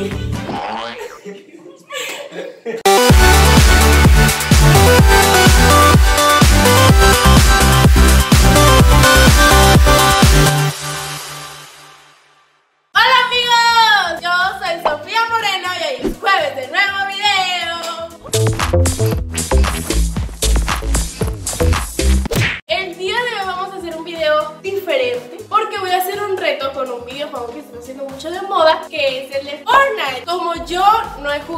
you.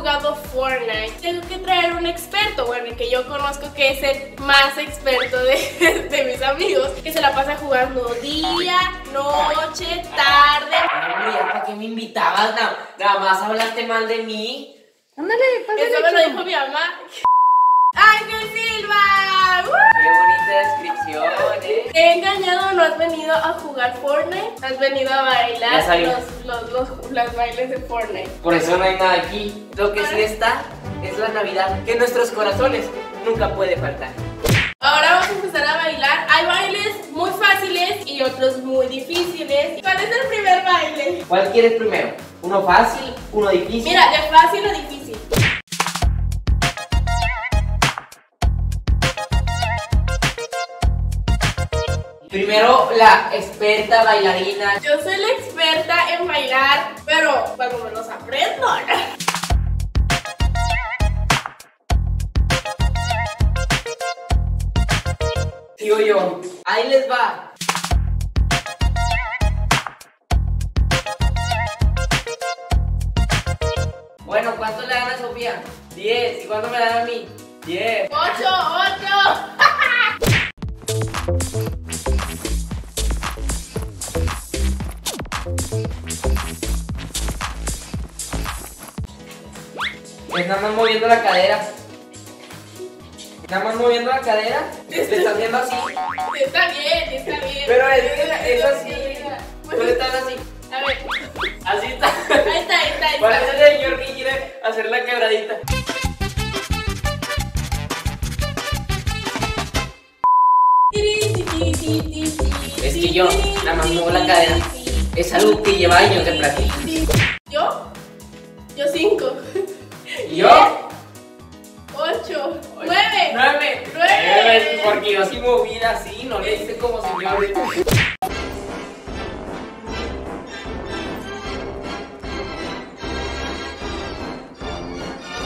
Jugado Fortnite, tengo que traer un experto, bueno, el que yo conozco que es el más experto de, de mis amigos, que se la pasa jugando día, noche, tarde, Hombre, ¿ya para qué me invitabas? Nada, nada más hablaste mal de mí. Ándale, pásale. Eso me lo dijo mi mamá. ¡Ángel Silva! ¡Uh! Qué bonita descripción, ¿eh? ¿Te he engañado? ¿No has venido a jugar Fortnite? ¿Has venido a bailar los, los, los, los bailes de Fortnite? Por eso no hay nada aquí. Lo que sí está es la Navidad, que en nuestros corazones nunca puede faltar. Ahora vamos a empezar a bailar. Hay bailes muy fáciles y otros muy difíciles. ¿Cuál es el primer baile? ¿Cuál quieres primero? ¿Uno fácil? ¿Uno difícil? Mira, de fácil a difícil. Primero la experta bailarina. Yo soy la experta en bailar, pero cuando me los aprendo. Tío yo. Ahí les va. Bueno, ¿cuánto le dan a Sofía? 10. ¿Y cuánto me dan a mí? 10. ¡Ocho, ocho! Es nada más moviendo la cadera. Nada más moviendo la cadera. Te está haciendo así. Está bien, está bien. Pero es, es así. Pues, Tú estás así. A ver, Así está. ahí está, ahí está, ahí Parece está. el señor que quiere hacer la quebradita. Es que yo nada más muevo la cadera. Es algo que lleva años de práctica. 10, 8, 9, 9, 9. Porque yo sí moví así, no le hice como señor.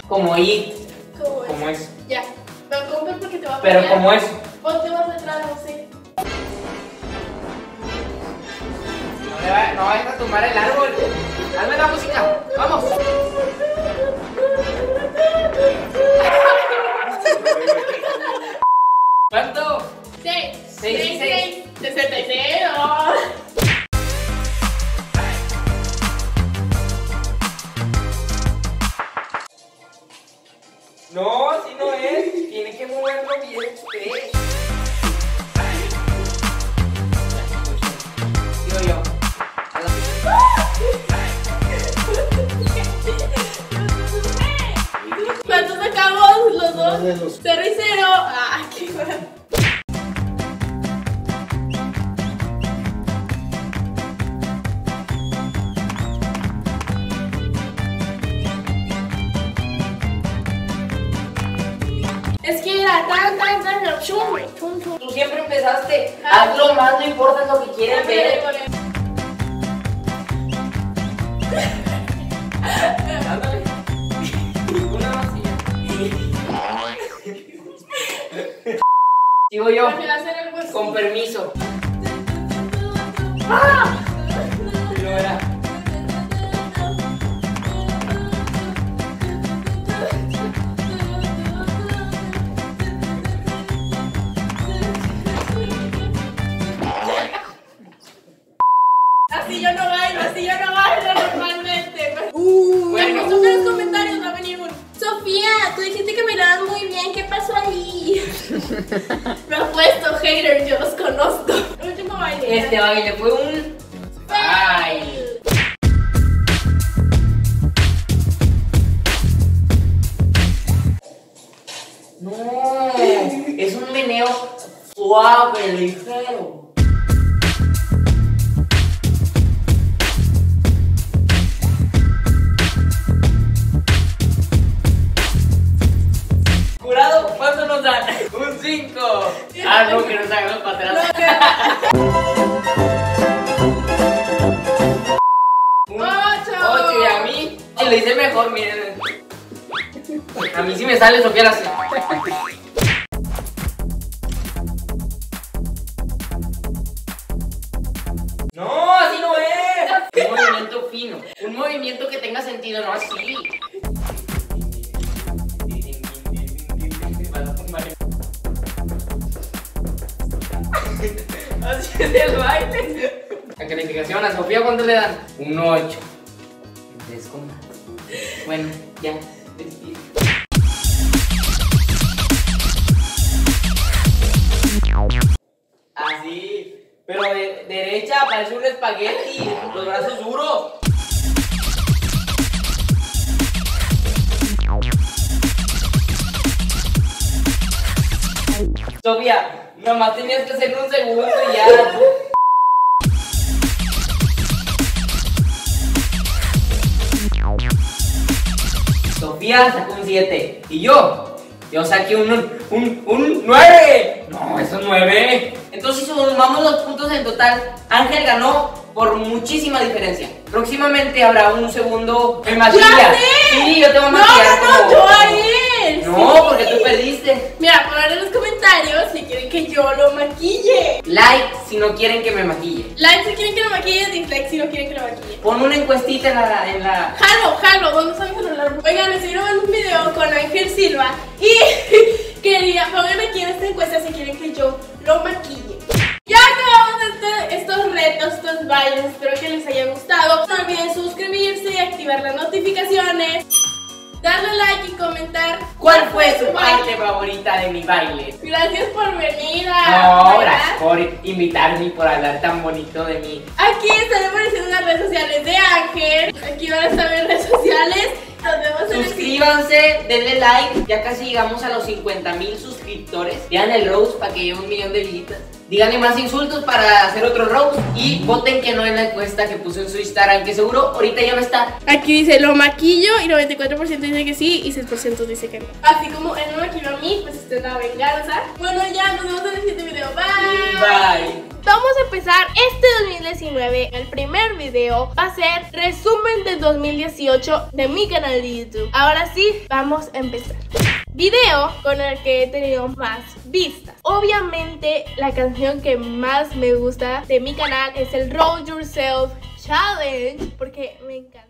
Como ir. Como, como eso. eso. Ya. No compres porque te va a Pero como eso. Vos te vas detrás, José. No, no vayas a tumbar el árbol. Hazme la música. Vamos. Tan. Tú siempre empezaste. Hazlo más, no importa lo que quieras ver. Así yo no bailo, así yo no bailo normalmente. Uh, Bueno. en los comentarios va a venir un Sofía, tú dijiste que bailabas muy bien, ¿qué pasó ahí? Me ha puesto hater, yo los conozco. El último baile. Este baile fue un. Ay. No, es un meneo suave, ligero. Hice mejor, miren. A mí sí me sale Sofía la No, así no es. Un movimiento fino. Un movimiento que tenga sentido, no así. Así es el baile. La calificación a Sofía, ¿cuánto le dan? Un 8. Es como. Bueno, ya. despide. Así. Pero de derecha parece un espagueti. Los brazos duros. Sofía, nomás tenías que hacer un segundo y ya. Sofía sacó un 7. Y yo, yo saqué un, un, un 9. No, eso es 9. Entonces, si sumamos los puntos en total, Ángel ganó por muchísima diferencia. Próximamente habrá un segundo en maquilla. Sí, yo te voy a No, no, no, yo a él. No, porque tú perdiste. Mira, poner en los comentarios si quieren que yo lo maquille. Like si no quieren que me maquille. Like si quieren que lo maquille, dislike si no quieren que lo maquille. Pon una encuestita en la. En la... Jalo, jalo, ¿dónde está mi celular? Oigan, estuvieron en un video con Ángel Silva y quería, pongan aquí en esta encuesta si quieren que yo lo maquille. Ya acabamos este- estos retos, estos bailes, espero que les haya gustado. No olviden suscribirse, activar las notificaciones, darle like y comentar ¿Cuál fue su parte favorita de mi baile? Gracias por venir No, a gracias por invitarme y por hablar tan bonito de mí. Aquí estaré apareciendo las redes sociales de Ángel. Aquí van a estar mis redes sociales. Nos vemos en el. Suscríbanse, denle like. Ya casi llegamos a los 50 mil suscriptores. Vean el Rose para que llegue un millón de visitas. Díganle más insultos para hacer otro Rose. Y voten que no en la encuesta que puso en su Instagram, que seguro ahorita ya no está. Aquí dice lo maquillo y 94% dice que sí y 6% dice que no. Así como él me maquilló a mí, pues esta es la venganza. Bueno, ya nos vemos en el siguiente video. Bye. Bye. Vamos a empezar este 2019. El primer video va a ser resumen del 2018 de mi canal de YouTube. Ahora sí, vamos a empezar. Video con el que he tenido más vistas. Obviamente, la canción que más me gusta de mi canal es el Roll Yourself Challenge porque me encanta.